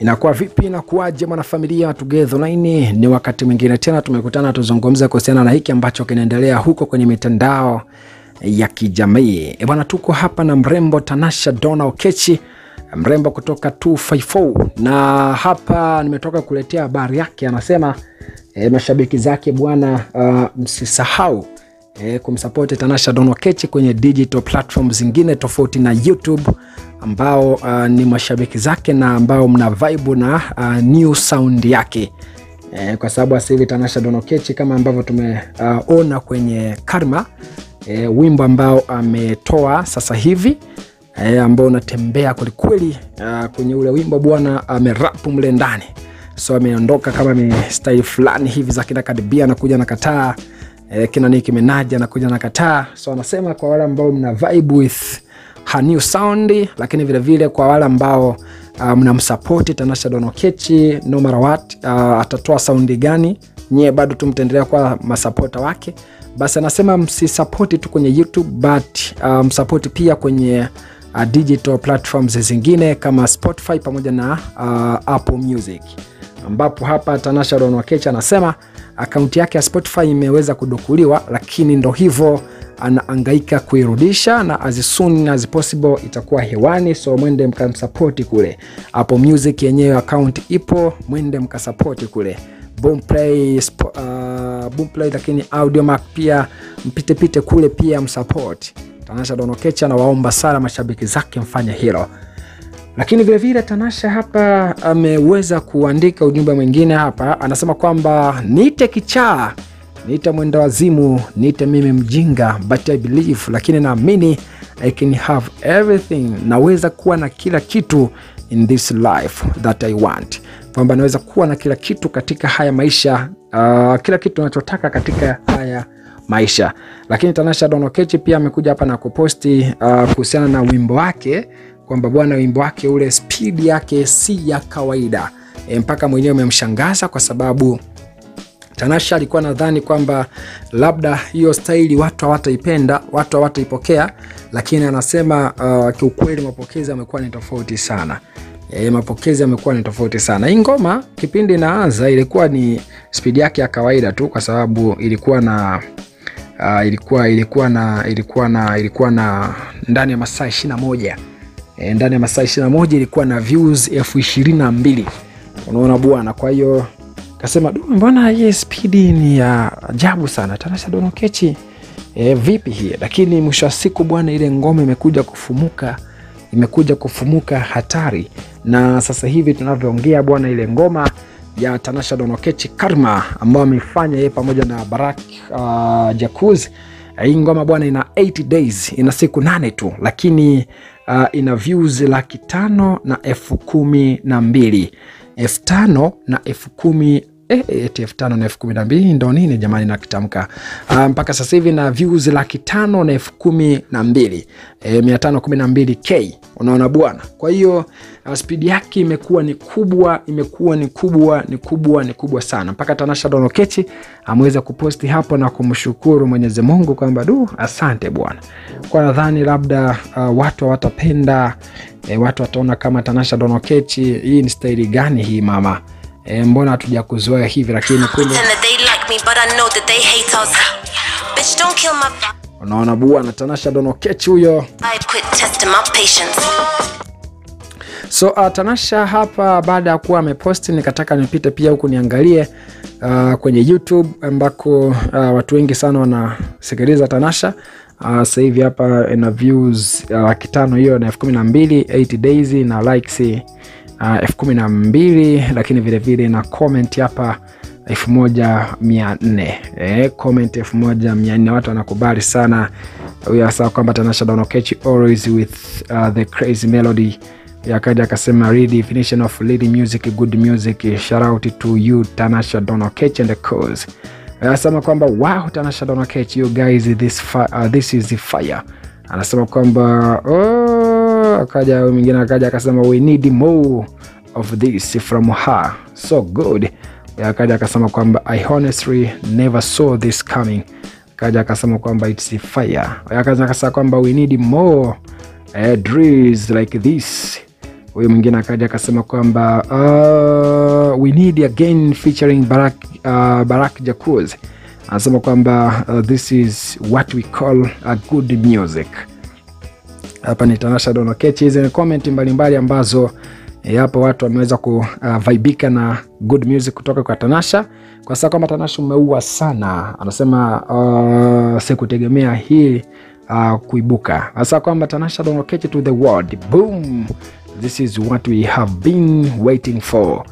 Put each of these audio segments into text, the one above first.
Inakuwa vipi? Inakuwaje mwanafamilia Together Online? Ni wakati mwingine tena tumekutana tuzungumze kuhusiana na hiki ambacho kinaendelea huko kwenye mitandao ya kijamii. E bwana, tuko hapa na mrembo Tanasha Donna Okechi, mrembo kutoka 254 na hapa nimetoka kuletea habari yake. Anasema e, mashabiki zake bwana, uh, msisahau e, kumsapoti Tanasha Donna Okechi kwenye digital platform zingine tofauti na YouTube ambao uh, ni mashabiki zake na ambao mna vibe na uh, new sound yake. E, kwa sababu sasa hivi Tanasha Donna Okechi kama ambavyo tumeona uh, kwenye Karma e, wimbo ambao ametoa sasa hivi e, ambao unatembea kwelikweli uh, kwenye ule wimbo bwana amerapu mle ndani. So ameondoka kama ni style fulani hivi za kina Kadibia anakuja na kataa e, kina Nicki Minaj anakuja na kataa. So anasema kwa wale ambao mna vibe with her new sound, lakini vilevile vile kwa wale ambao uh, mnamsapoti Tanasha Donokechi, no matter what uh, atatoa saundi gani, nyie bado tu mtaendelea kuwa masapota wake. Basi anasema msisapoti tu kwenye YouTube but uh, msapoti pia kwenye uh, digital platforms zingine kama Spotify pamoja na uh, Apple Music ambapo hapa Tanasha Donokechi anasema akaunti yake ya Spotify imeweza kudukuliwa, lakini ndo hivyo anaangaika kuirudisha na as soon as possible itakuwa hewani, so mwende mkamsapoti kule. Apple Music yenyewe account ipo, mwende mkasapoti kule. Boomplay, uh, Boomplay lakini Audiomack pia mpitepite kule pia msapoti Tanasha Donokecha, na waomba sana mashabiki zake mfanye hilo lakini vilevile Tanasha hapa ameweza kuandika ujumbe mwingine hapa, anasema kwamba niite kichaa, niite mwenda wazimu, niite mimi mjinga, but I believe, lakini naamini I can have everything, naweza kuwa na kila kitu in this life that I want, kwamba naweza kuwa na kila kitu katika haya maisha, uh, kila kitu nachotaka katika haya maisha. Lakini Tanasha Donna Okechi pia amekuja hapa na kuposti uh, kuhusiana na wimbo wake kwamba bwana, wimbo wake ule spidi yake si ya kawaida. E, mpaka mwenyewe umemshangaza kwa sababu Tanasha alikuwa nadhani kwamba labda hiyo staili watu hawataipenda, watu hawataipokea, lakini anasema uh, kiukweli mapokezi yamekuwa ni tofauti sana. E, mapokezi yamekuwa ni tofauti sana. Hii ngoma kipindi inaanza ilikuwa ni spidi yake ya kawaida tu, kwa sababu ilikuwa na uh, ilikuwa ilikuwa na ilikuwa na ilikuwa na ndani ya masaa ishirini na moja E, ndani ya masaa ishirini na moja ilikuwa na views elfu ishirini na mbili unaona bwana. Kwa hiyo kasema mbona hii spidi ni ya ajabu sana Tanasha Donna Okechi e, vipi hii? Lakini mwisho wa siku bwana, ile ngoma imekuja kufumuka, imekuja kufumuka hatari, na sasa hivi tunavyoongea bwana, ile ngoma ya Tanasha donokechi Karma ambayo ameifanya yeye pamoja na Barak uh, Jakuz. hii ngoma bwana ina 80 days, ina siku nane tu, lakini uh, ina views laki tano na elfu kumi na mbili elfu tano na elfu kumi. Eh, elfu tano na elfu kumi na mbili ndo nini jamani, nakitamka? Mpaka mpaka sasa hivi na views laki tano na elfu kumi na mbili. Eh, mia tano kumi na mbili k. Unaona bwana. Kwa hiyo uh, spidi yake imekuwa ni kubwa, imekuwa ni kubwa, ni kubwa, ni kubwa sana, mpaka Tanasha Donokechi ameweza kuposti hapo na kumshukuru Mwenyezi Mungu kwamba du, asante bwana, kwa nadhani labda uh, watu hawatapenda eh, watu wataona kama Tanasha Dono Kechi, hii ni staili gani hii mama? E, mbona hatuja kuzoea hivi, lakini kule unaona bwana Tanasha Dono Kechi huyo. So uh, Tanasha hapa baada ya kuwa ameposti, nikataka nipite pia huku niangalie uh, kwenye YouTube ambako uh, watu wengi sana wanasikiliza Tanasha uh, sasa hivi hapa ina views laki uh, tano hiyo na elfu kumi na mbili 80 days na likes uh, elfu kumi na mbili lakini vilevile na comment hapa elfu moja mia nne. Eh, comment elfu moja mia nne watu wanakubali sana. Huyo hasa kwamba Tanasha Donna Catch always with uh, the crazy melody. Yakaja akasema redefinition definition of lead music good music. Shout out to you Tanasha Donna Catch and the cause anasema kwamba wow Tanasha Donna catch you guys this, uh, this is the fire. Anasema kwamba oh, akaja mwingine akaja akasema we need more of this from her. So good. Akaja akasema kwamba i honestly never saw this coming. Akaja akasema kwamba it's fire. Akaja akasema kwamba we need more uh, drills like this Huyu mwingine akaja akasema kwamba uh, we need again featuring Barak, uh, Barak Jacuz anasema kwamba uh, this is what we call a good music. Hapa ni Tanasha Dono Kechi. Hizi ni comment mbalimbali ambazo yapo hapo watu wameweza kuvaibika uh, na good music kutoka kwa Tanasha. Kwa sasa kwamba Tanasha umeua sana, anasema uh, sikutegemea hii uh, kuibuka. Hasa kwamba Tanasha Dono Kechi to the world. Boom, this is what we have been waiting for.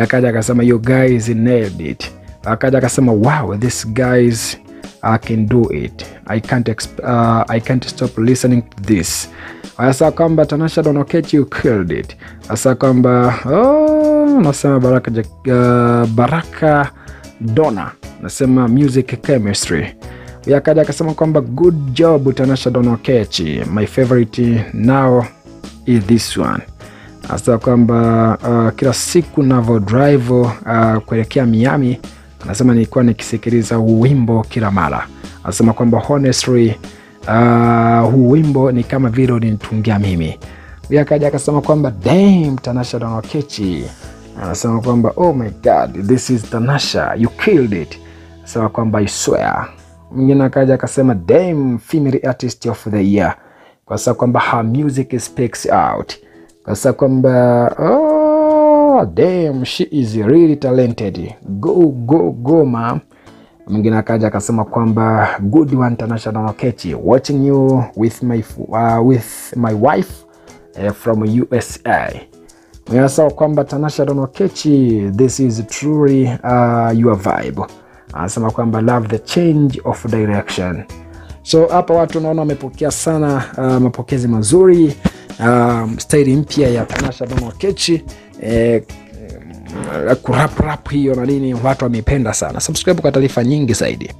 Akaja akasema you guys nailed it. Akaja akasema wow this guys I can do it I can't, uh, I can't stop listening to this Asa kwamba Tanasha catch you killed it, Asa kwamba oh, nasema Baraka, uh, Baraka Dona nasema music chemistry. Akaja akasema kwamba good job Tanasha catch my favorite now is this one. Hasa kwamba uh, kila siku navyo drive uh, kuelekea Miami, anasema nilikuwa nikisikiliza wimbo kila mara, anasema kwamba honestly Uh, huu wimbo ni kama vile ulinitungia mimi. Huyu akaja akasema kwamba damn, Tanasha Donna Oketch anasema kwamba oh my god this is Tanasha you killed it, anasema kwamba I swear. Mwingine akaja akasema damn, female artist of the year, kwa sababu kwamba her music speaks out, sababu kwamba oh damn she is really talented, go go go ma mwingine akaja akasema kwamba good one Tanasha catch watching you with my, uh, with my wife uh, from USA. Anasema kwamba Tanasha Oketch this is truly uh, your vibe. Anasema kwamba love the change of direction. So hapa watu naona wamepokea sana uh, mapokezi mazuri uh, staili mpya ya Tanasha Donna Kechi eh, kurap rap hiyo na nini, watu wameipenda sana. Subscribe kwa taarifa nyingi zaidi.